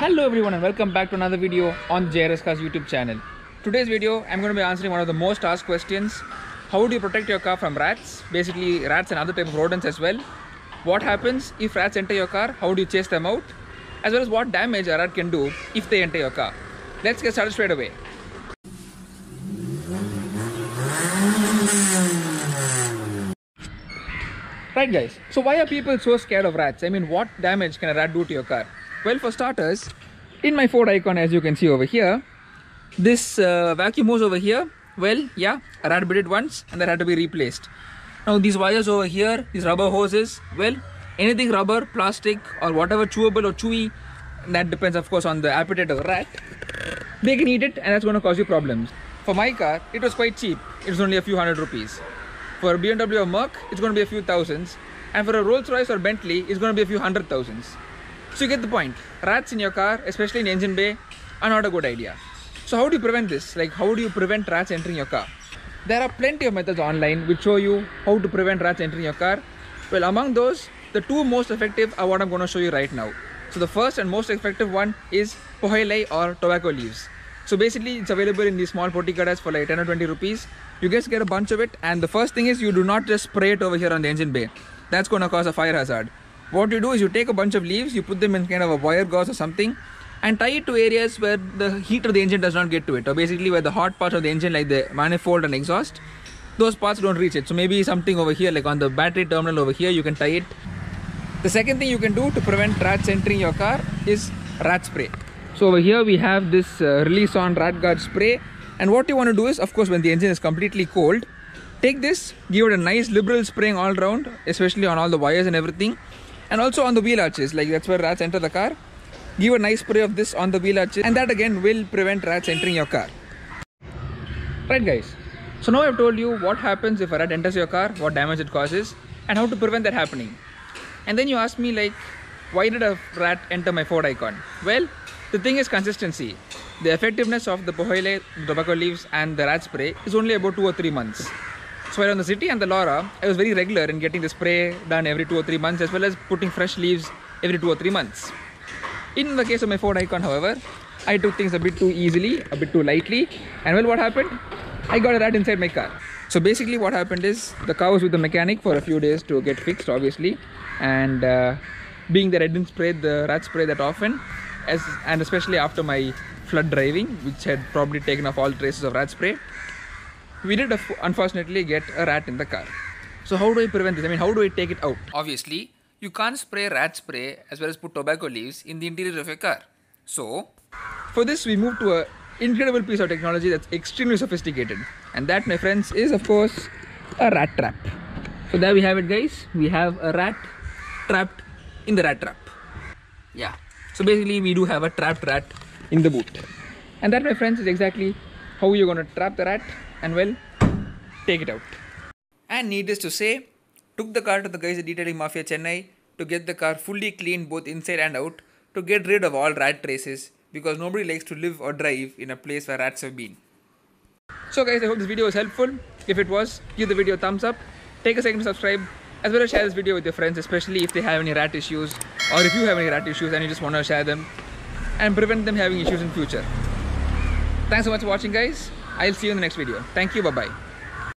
Hello everyone and welcome back to another video on JRS Cars YouTube channel. Today's video I'm going to be answering one of the most asked questions. How do you protect your car from rats? Basically rats and other type of rodents as well. What happens if rats enter your car? How do you chase them out? As well as what damage a rat can do if they enter your car. Let's get started straight away. Right guys, so why are people so scared of rats? I mean what damage can a rat do to your car? Well for starters, in my Ford Icon as you can see over here, this uh, vacuum hose over here, well yeah, a rat bit it once and that had to be replaced. Now these wires over here, these rubber hoses, well anything rubber, plastic or whatever chewable or chewy, that depends of course on the appetite of a rat, they can eat it and that's going to cause you problems. For my car, it was quite cheap. It was only a few hundred rupees. For a BMW or Merc, it's going to be a few thousands. And for a Rolls Royce or Bentley, it's going to be a few hundred thousands. So you get the point. Rats in your car, especially in engine bay, are not a good idea. So how do you prevent this? Like how do you prevent rats entering your car? There are plenty of methods online which show you how to prevent rats entering your car. Well, among those, the two most effective are what I'm going to show you right now. So the first and most effective one is pohilai or tobacco leaves. So basically it's available in these small potikadas for like 10 or 20 rupees. You guys get a bunch of it and the first thing is you do not just spray it over here on the engine bay. That's going to cause a fire hazard. What you do is you take a bunch of leaves, you put them in kind of a wire gauze or something and tie it to areas where the heat of the engine does not get to it or basically where the hot parts of the engine like the manifold and exhaust those parts don't reach it so maybe something over here like on the battery terminal over here you can tie it the second thing you can do to prevent rats entering your car is rat spray so over here we have this uh, release on rat guard spray. And what you want to do is of course when the engine is completely cold take this give it a nice liberal spraying all round especially on all the wires and everything. And also on the wheel arches like that's where rats enter the car. Give a nice spray of this on the wheel arches and that again will prevent rats entering your car. Right guys. So now i've told you what happens if a rat enters your car what damage it causes and how to prevent that happening. And then you ask me like why did a rat enter my ford icon? Well the thing is consistency. The effectiveness of the pohile tobacco leaves and the rat spray is only about two or three months. So while on the city and the laura i was very regular in getting the spray done every two or three months as well as putting fresh leaves every two or three months. In the case of my Ford Icon, however, I took things a bit too easily, a bit too lightly, and well, what happened? I got a rat inside my car. So basically, what happened is the car was with the mechanic for a few days to get fixed, obviously, and uh, being that I didn't spray the rat spray that often, as and especially after my flood driving, which had probably taken off all traces of rat spray, we did unfortunately get a rat in the car. So how do I prevent this? I mean, how do I take it out? Obviously, you can't spray rat spray as well as put tobacco leaves in the interior of your car. So, for this we move to a incredible piece of technology that's extremely sophisticated. And that my friends is of course a rat trap. So there we have it guys. We have a rat trapped in the rat trap. Yeah. So basically we do have a trapped rat in the boot. And that my friends is exactly how you're gonna trap the rat and well take it out. And needless to say, took the car to the guys at Detailing Mafia Chennai to get the car fully cleaned both inside and out to get rid of all rat traces because nobody likes to live or drive in a place where rats have been. So guys, I hope this video was helpful. If it was, give the video a thumbs up, take a second to subscribe, as well as share this video with your friends, especially if they have any rat issues or if you have any rat issues and you just want to share them and prevent them having issues in future. Thanks so much for watching guys. I'll see you in the next video. Thank you. Bye-bye.